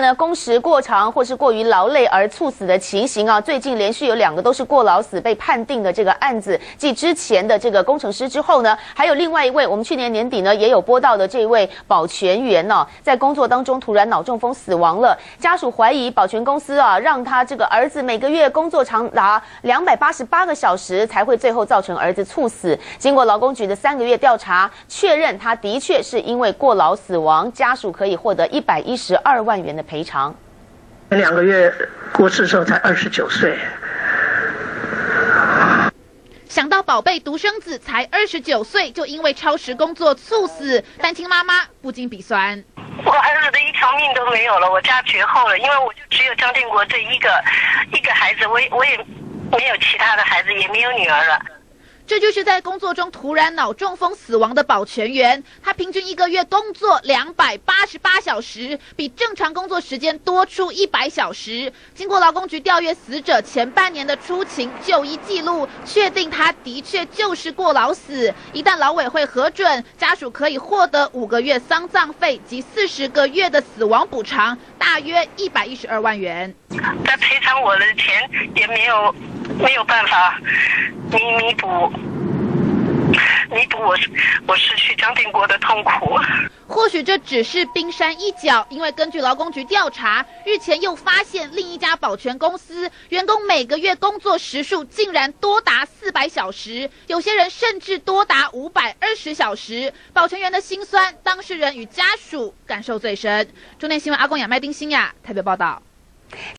呢，工时过长或是过于劳累而猝死的情形啊，最近连续有两个都是过劳死被判定的这个案子。继之前的这个工程师之后呢，还有另外一位，我们去年年底呢也有播到的这位保全员呢，在工作当中突然脑中风死亡了。家属怀疑保全公司啊，让他这个儿子每个月工作长达两百八十八个小时，才会最后造成儿子猝死。经过劳工局的三个月调查，确认他的确是因为过劳死亡，家属可以获得一百一十二万元的。赔偿。两个月过世的时候才二十九岁，想到宝贝独生子才二十九岁就因为超时工作猝死，单亲妈妈不禁鼻酸。我儿子的一条命都没有了，我家绝后了，因为我就只有张建国这一个一个孩子，我也我也没有其他的孩子，也没有女儿了。这就是在工作中突然脑中风死亡的保全员，他平均一个月工作两百八十八小时，比正常工作时间多出一百小时。经过劳工局调阅死者前半年的出勤就医记录，确定他的确就是过劳死。一旦劳委会核准，家属可以获得五个月丧葬费及四十个月的死亡补偿，大约一百一十二万元。他赔偿我的钱也没有没有办法弥弥补。弥补我我失去张定国的痛苦。或许这只是冰山一角，因为根据劳工局调查，日前又发现另一家保全公司员工每个月工作时数竟然多达四百小时，有些人甚至多达五百二十小时。保全员的辛酸，当事人与家属感受最深。中电新闻阿公雅麦丁新雅台北报道。